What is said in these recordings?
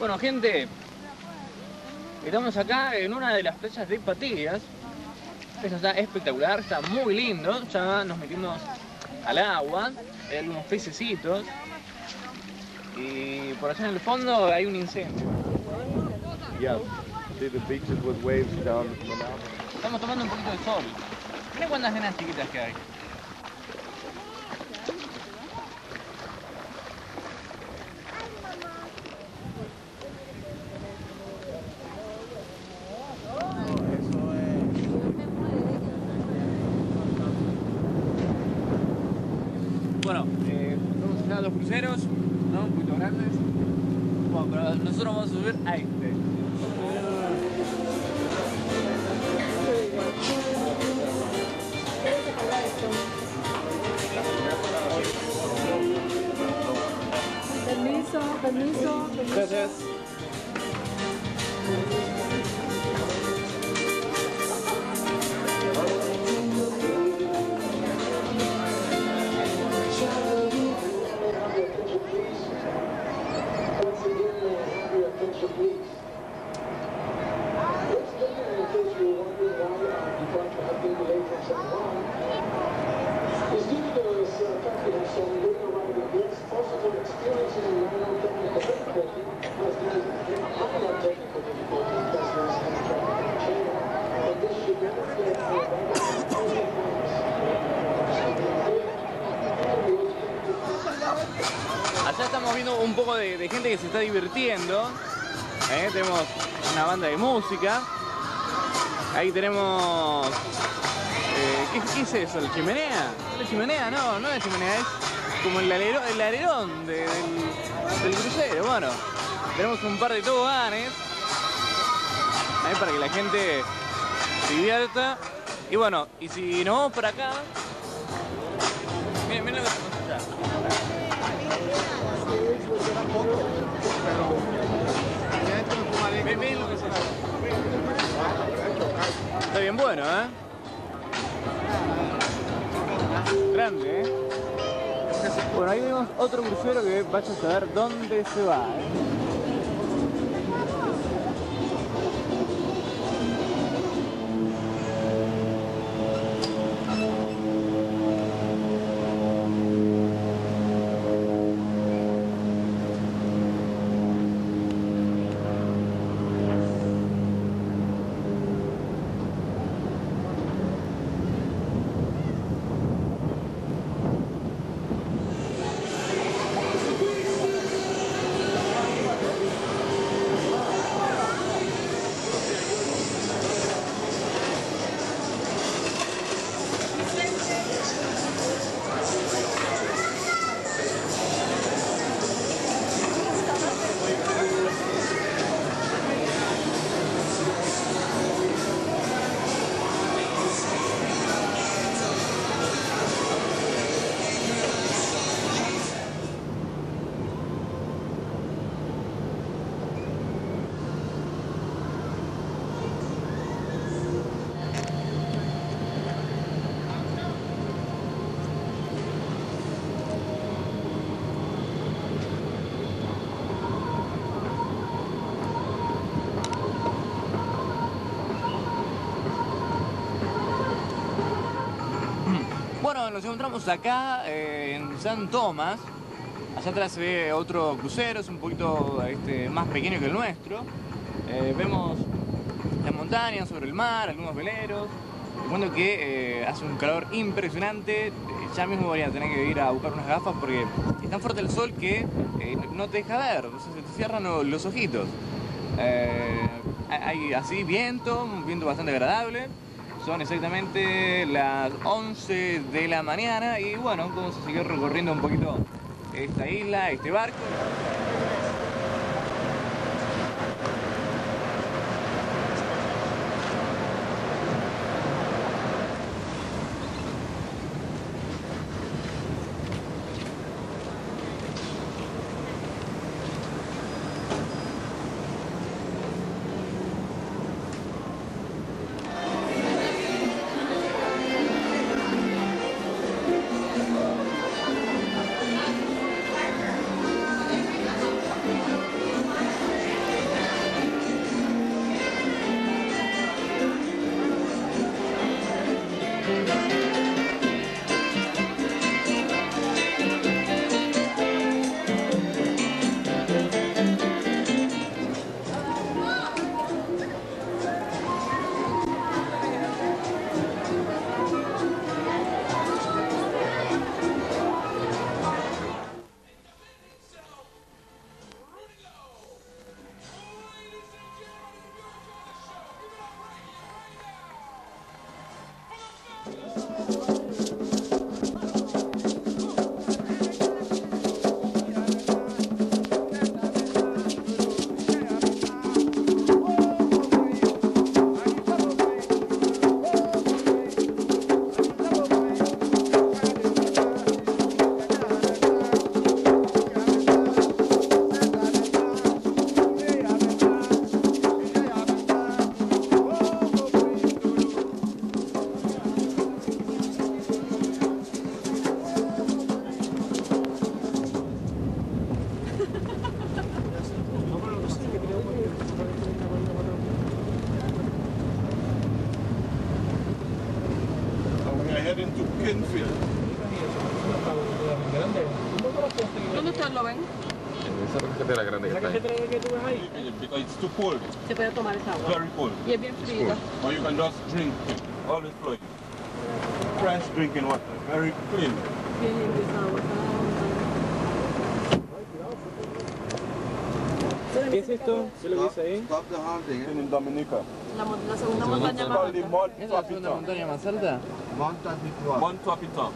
Bueno, gente, estamos acá en una de las playas de Patillas. Esto está espectacular, está muy lindo. Ya nos metimos al agua, hay algunos pececitos. Y por allá en el fondo hay un incendio. Yeah. See the beaches with waves down the mountain. Estamos tomando un poquito de sol. Mira cuántas nenas chiquitas que hay. Bueno, eh, vamos a hacer los cruceros, ¿no? Un poquito grandes. Bueno, pero nosotros vamos a subir a este. Permiso, permiso, permiso. Gracias. Allá estamos viendo un poco de, gente que se está divirtiendo. ¿eh? Tenemos una banda de música. Ahí tenemos. eh, ¿qué, qué es eso? ¿La chimenea? ¿La chimenea? No, no es chimenea, es como el alerón, el alerón de- del, crucero. Bueno, tenemos un par de toboganes ¿eh? para que la gente divierta. Y bueno, y si nos vamos para acá. Miren, lo que tenemos allá. Está bien bueno, ¿eh? Grande, ¿eh? Bueno, ahí vemos otro crucero que vaya a saber dónde se va, ¿eh? Bueno, nos encontramos acá eh, en San Tomás. Allá atrás se ve otro crucero, es un poquito este, más pequeño que el nuestro. Eh, vemos las montañas sobre el mar, algunos veleros. Te cuento que eh, hace un calor impresionante. Ya mismo voy a tener que ir a buscar unas gafas porque es tan fuerte el sol que eh, no te deja ver, o se te cierran lo- los ojitos. Hay así viento, un viento bastante agradable. Son exactamente las 11 de la mañana y bueno, vamos a seguir recorriendo un poquito esta isla, este barco. And we are heading to Kinfield. ¿Dónde ustedes lo ven? Esa carretera grande que está ahí. Because it's too cold, Se puede tomar esa agua. very cold. Y es bien fría. Or you can just drink it, always flowing. Fresh drinking water, very clean. Bien limpia esa agua. ¿Qué es esto? ¿Qué lo dice ahí? Stop the hunting in Dominica. La, la segunda montaña It's más alta. Mont ¿Esa es la segunda montaña más alta? Mont Tapita. Mont Tapita.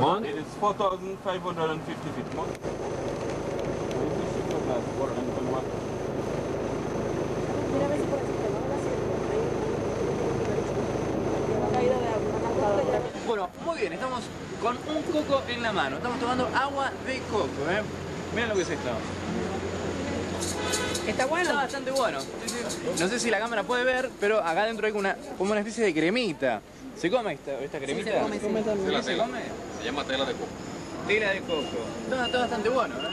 Mont? It is 4,550 feet. Cascada. Bueno, muy bien, estamos con un coco en la mano. Estamos tomando agua de coco, ¿eh? Miren lo que es esto. Está bueno. Está bastante bueno. No sé si la cámara puede ver, pero acá adentro hay una, como una especie de cremita. ¿Se come esta, esta cremita? se come, sí. ¿Sí se come? Se llama tela de coco. Tela de coco. Está, está bastante bueno, ¿eh?